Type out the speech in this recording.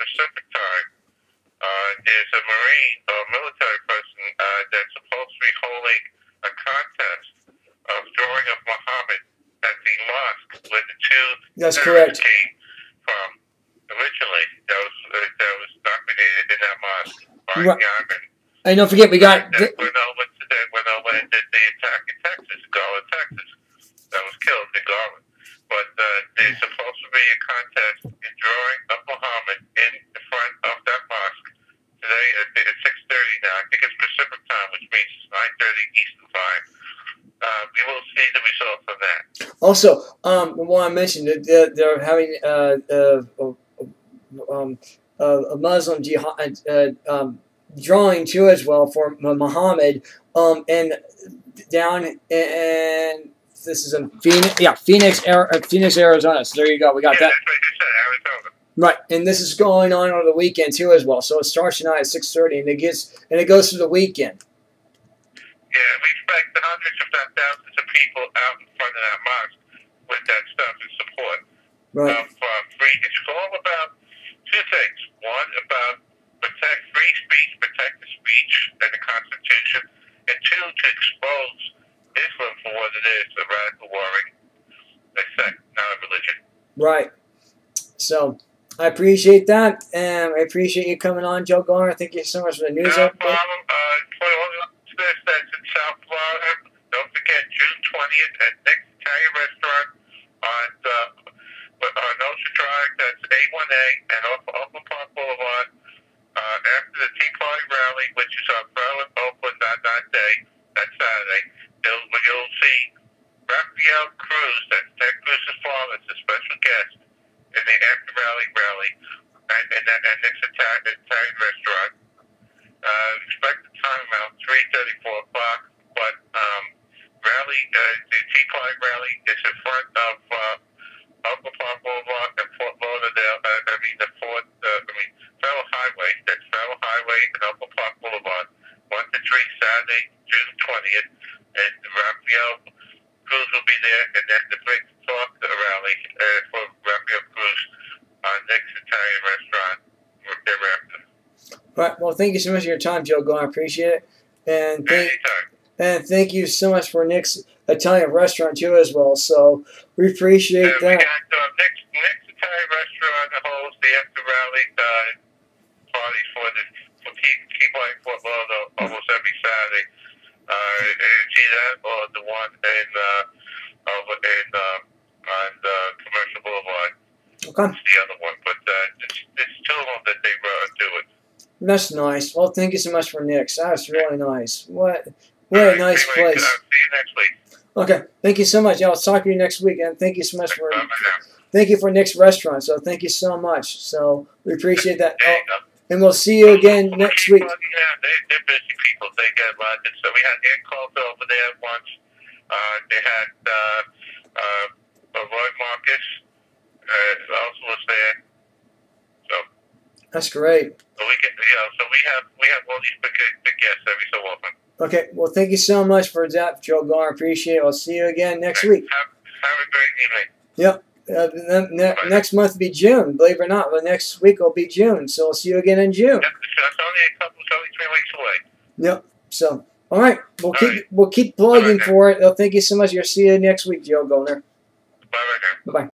Pacific time, uh, there's a Marine or military person uh, that's supposed to be holding a contest of drawing of Muhammad at the mosque where the two That's correct. came from originally. That was uh, that was documented in that mosque by Right. Yemen. And don't forget, we got. that went over to the, went over and did the attack in Texas, Garland, Texas. That was killed in Garland. But uh, there's supposed to be a contest in drawing of Muhammad in the front of that mosque today at, at 6:30 now. I think it's Pacific time, which means it's 9:30 Eastern time. Uh, we see the results that. Also, um, I mentioned that they're, they're having uh, uh, um, uh, a Muslim jihad uh, um, drawing too as well for Muhammad. Um, and down and this is in Phoenix, yeah, Phoenix, Phoenix, Arizona. So there you go, we got yeah, that. that's what you said, Arizona. Right, and this is going on over the weekend too as well. So it starts tonight at six thirty, and it gets and it goes through the weekend. Yeah, we expect hundreds, if not thousands, of people out in front of that mosque with that stuff in support. Right, of uh, free. It's all about two things. One, about protect free speech, protect the speech and the Constitution, and two, to expose Islam for what it is, a radical warring a sect, not a religion. right. So I appreciate that, and I appreciate you coming on, Joe Goldner. Thank you so much for the news No update. problem. Uh, for all the listeners that's in South Florida, don't forget June 20th at Nick's Italian Restaurant on uh, on Ocean Drive. That's A1A and off Oakland Park Boulevard. Uh, after the Tea Party rally, which is on Berlin, Oakland that, that day, that Saturday, you'll, you'll see Rafael Cruz, that's Ted Cruz's father, is a special guest in the after rally rally and, and, and, and Nick's Italian, Italian Restaurant. Uh, expect the time around 3.30, 4 o'clock, but um, rally, uh, the Tea Party rally is in front of uh, Oakland Park Boulevard and Fort Lauderdale, uh, I mean, the Fort, uh, I mean, Federal Highway, that's Federal Highway and Oakland Park Boulevard, 1 to 3, Saturday, June 20th, and Rafael Cruz will be there, and then the big talk rally uh, for Rafael Cruz on Nick's Italian Restaurant thereafter. Right. Well, thank you so much for your time, Joe Goldner. I appreciate it, and thank and thank you so much for Nick's Italian restaurant too as well. So we appreciate Uh, we got that. uh, Nick's, Nick's Italian Restaurant holds the after rally uh, parties for the for Key, Key Point Fort Lauderdale almost every Saturday. Uh, see that or the one in uh, over in uh, on uh, Commercial Boulevard. Okay, It's the other one, but uh, it's, it's two of them that they uh, do it. that's nice. Well, thank you so much for Nick's. That's really nice. What what a nice anyway, place. See you next week. Okay, thank you so much. I'll talk to you next week, and thank you so much for thank you for Nick's restaurant. So thank you so much. So we appreciate that, oh. And we'll see you again next week. Yeah, they, they're busy people. They get a lot. So we had Ann Coulter over there once. Uh, they had uh, uh, Roy Marcus uh, also was there. So, That's great. so we get, you know, so we have we have all these big big guests every so often. Okay, well, thank you so much for that, Joe Goldner. Appreciate it. I'll see you again next week. Have, have a great evening. Uh, ne- ne- next month will be June. Believe it or not, well, next week will be June. So I'll see you again in June. Yep, It's only a couple, it's only three weeks away. Yep. So, all right, we'll All keep right. we'll keep plugging right. for it. Uh, thank you so much. You'll see you next week, Joe Goldner. Bye right. Bye bye.